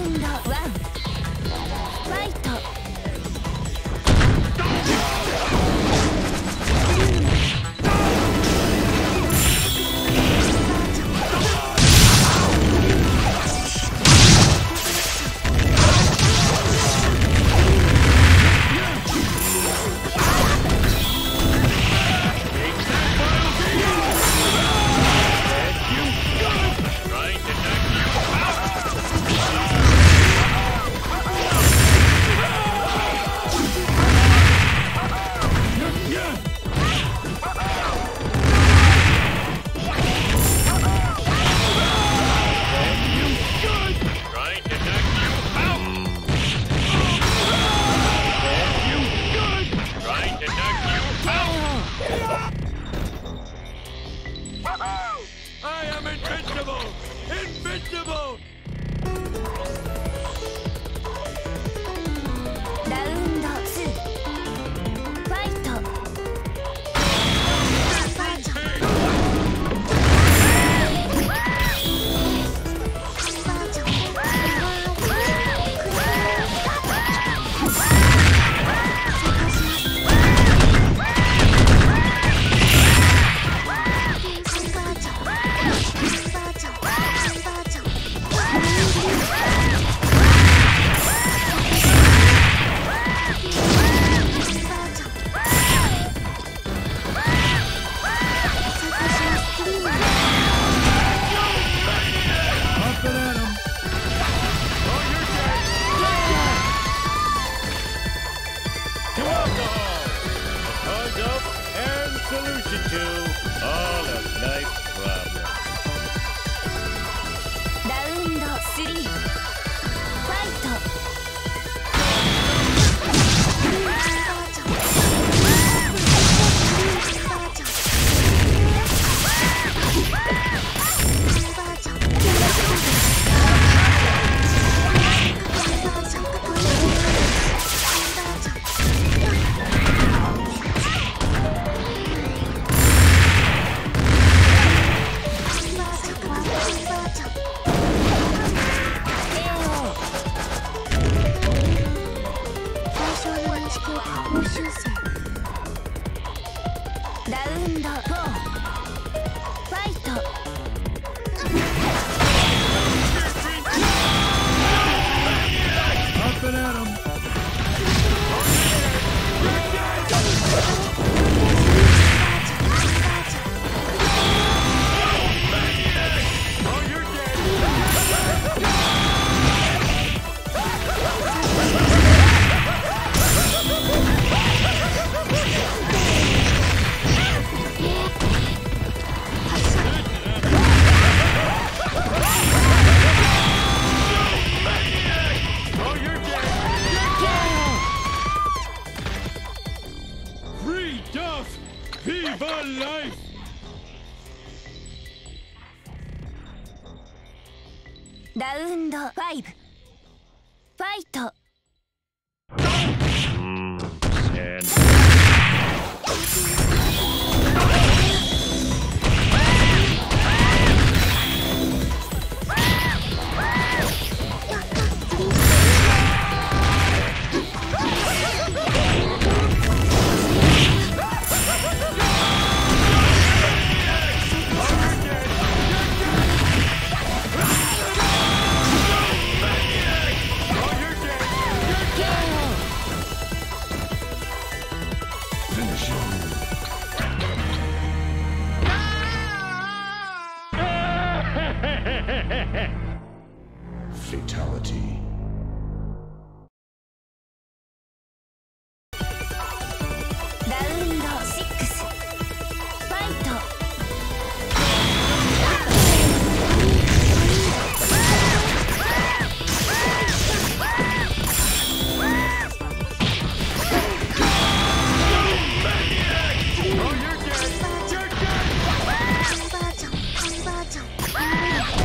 Round 3ラウンド5ファイト。Fatality. 叫拼。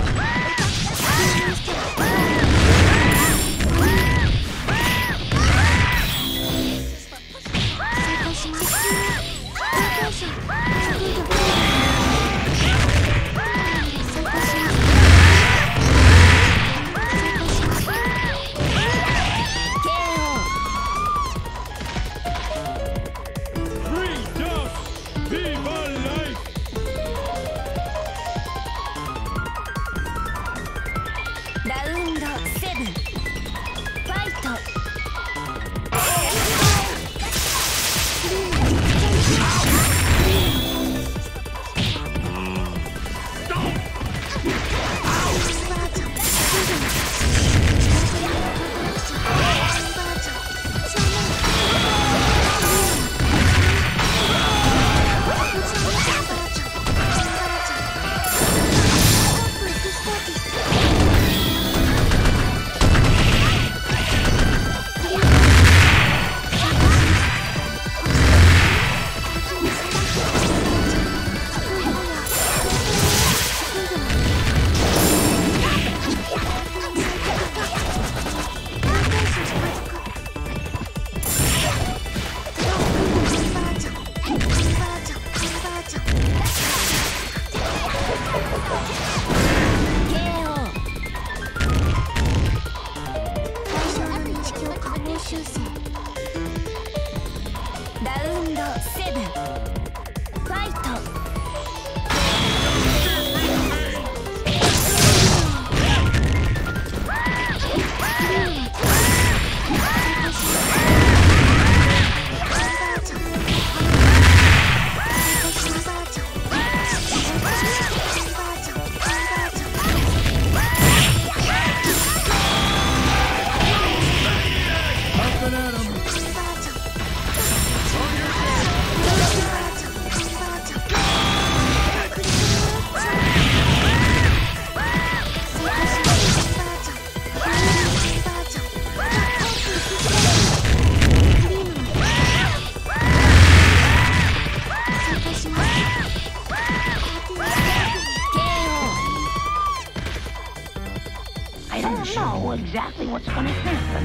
Don't know exactly what's going to happen,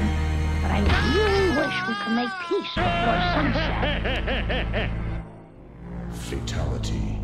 but I really wish we could make peace before sunset. Fatality.